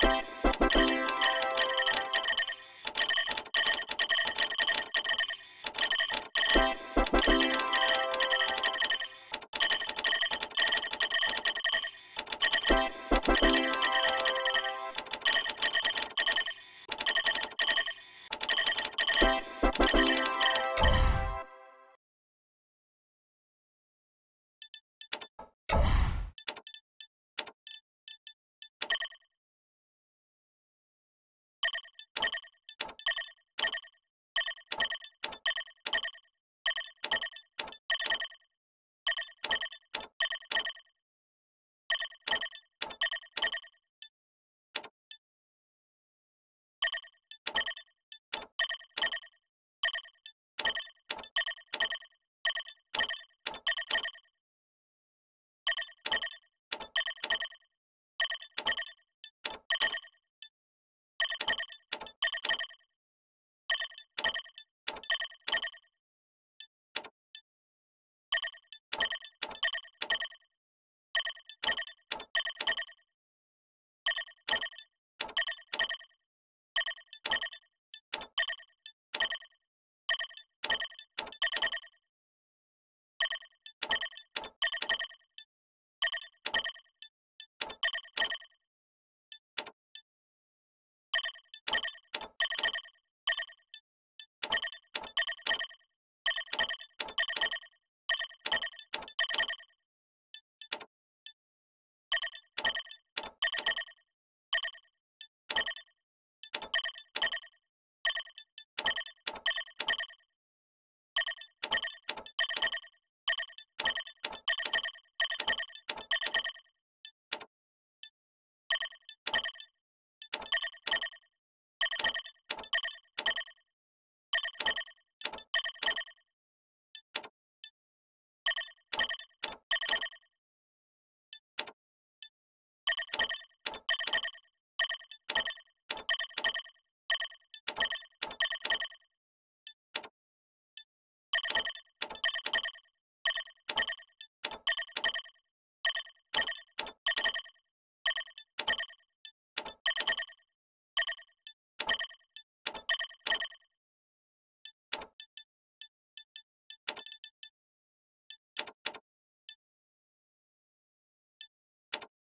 Bye.